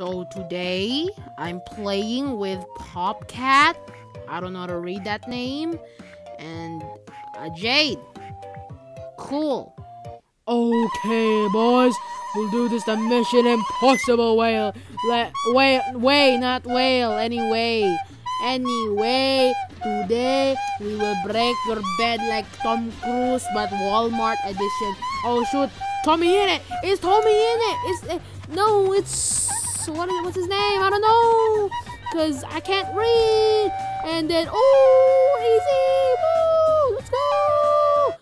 So today I'm playing with Popcat. I don't know how to read that name. And uh, Jade. Cool. Okay, boys. We'll do this the Mission Impossible whale. Le- way, way, not whale. Anyway. Anyway, today we will break your bed like Tom Cruise, but Walmart edition. Oh shoot, TommyInnit. Is Tommy in it? Is uh, no? It's what? Is, what's his name? I don't know, cause I can't read. And then oh, easy, woo, let's go.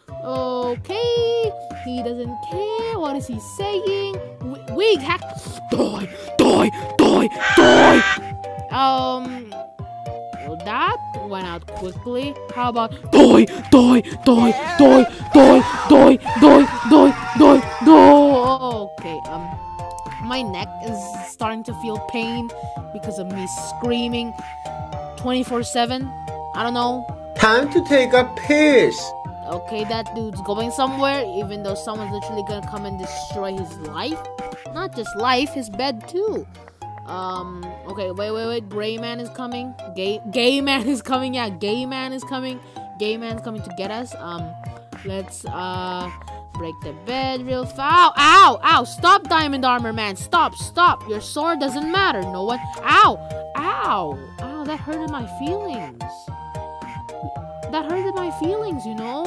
Okay, he doesn't care. What is he saying? We, we hack. Die, die, die, die. Um. Well, that went out quickly. How about die, die, die, die, die, die, die, die, die, die. My neck is starting to feel pain because of me screaming 24/7. I don't know. Time to take a piss. Okay, that dude's going somewhere, even though someone's literally gonna come and destroy his life. Not just life, his bed too. Um, okay, wait, wait, wait. Gray man is coming. Gay, gay man is coming. Yeah, gay man is coming. Gay man's coming to get us. Um, let's, uh, break the bed real fast. Ow, ow, ow. Stop, diamond armor man. Stop, stop. Your sword doesn't matter. No one. Ow, ow, ow. That hurted my feelings. That hurted my feelings, you know?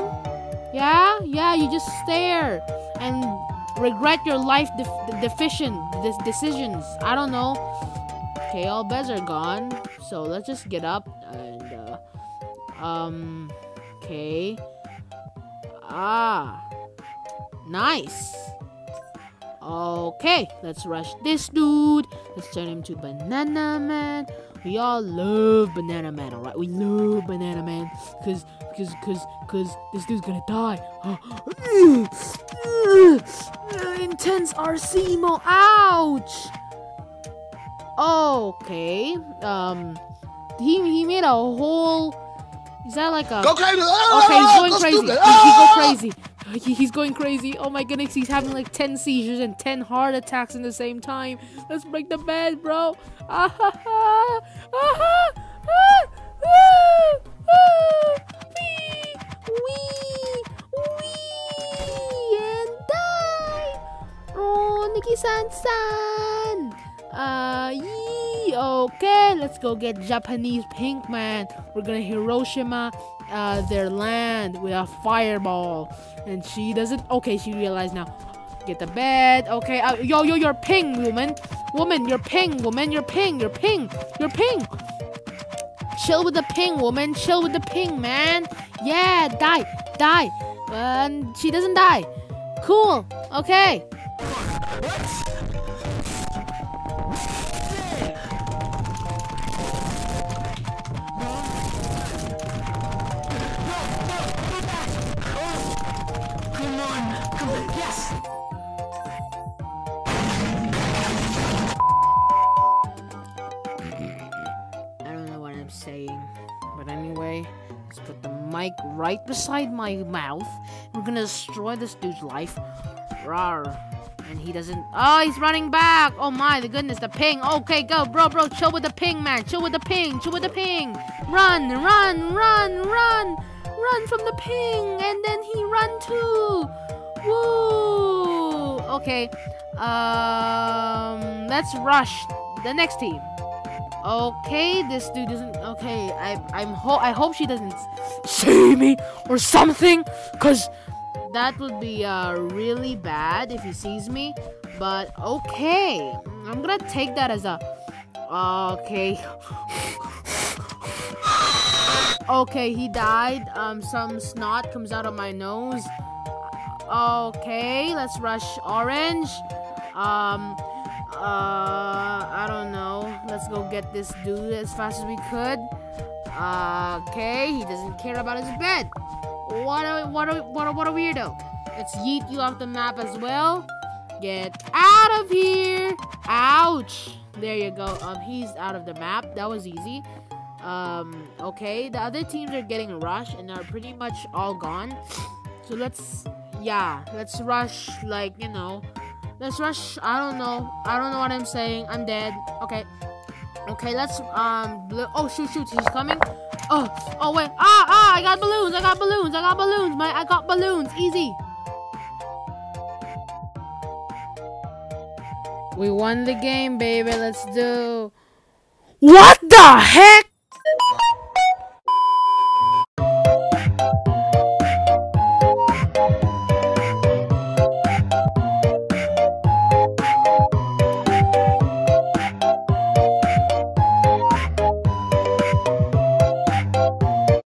Yeah, yeah, you just stare and regret your life def- deficient de- decisions. I don't know. Okay, all beds are gone. So let's just get up and uh, um. Okay. Ah. Nice. Okay, let's rush this dude. Let's turn him to Banana Man. We all love Banana Man, alright? We love Banana Man. Cause, cause, cause, cause this dude's gonna die. Intense RC mo. Ouch! Okay. Um, he, he made a whole. Is that like a. Go crazy. Okay, he's going crazy. He, he go crazy. He- He's going crazy. Oh my goodness, he's having like 10 seizures and 10 heart attacks in the same time. Let's break the bed, bro. Ah ha ha. Ah ha. Ah, ah, ah. Wee, wee, wee, and die. Oh, Nikki San San. Uh, yee. Okay, let's go get Japanese pink man. We're gonna Hiroshima, uh, their land with a fireball. And she doesn't. Okay, she realized now. Get the bed. Okay. Uh, yo, yo, you're ping, woman. Woman, you're ping, woman. You're ping. You're ping. You're ping. Chill with the ping, woman. Chill with the ping, man. Yeah, die, die. And she doesn't die. Cool. Okay. I don't know what I'm saying. But anyway, let's put the mic right beside my mouth. We're gonna destroy this dude's life. Rawr. And he doesn't. Oh, he's running back. Oh my, the goodness, the ping. Okay, go, bro, bro. Chill with the ping, man. Chill with the ping. Chill with the ping. Run, run, run, run. Run from the ping. And then he run too. Woo. Okay. Um, let's rush the next team. Okay, this dude doesn't. Okay, I I'm ho- I hope she doesn't see me or something, cause that would be uh really bad if he sees me. But okay, I'm gonna take that as a okay. okay, he died. Um, some snot comes out of my nose. Okay, let's rush orange. Um, uh, I don't know. Let's go get this dude as fast as we could. Okay, he doesn't care about his bed. What a what a what a what a weirdo. Let's yeet you off the map as well. Get out of here. Ouch. There you go. Um, he's out of the map. That was easy. Um, okay, the other teams are getting rushed and are pretty much all gone. So let's, yeah, let's rush, like, you know, Let's rush. I don't know. I don't know what I'm saying. I'm dead. Okay. Okay, let's um. Oh shoot, shoot, he's coming. Oh, oh wait. Ah, ah! I got balloons. I got balloons. I got balloons. My, I got balloons. Easy. We won the game, baby. Let's do. What the heck? Thank you.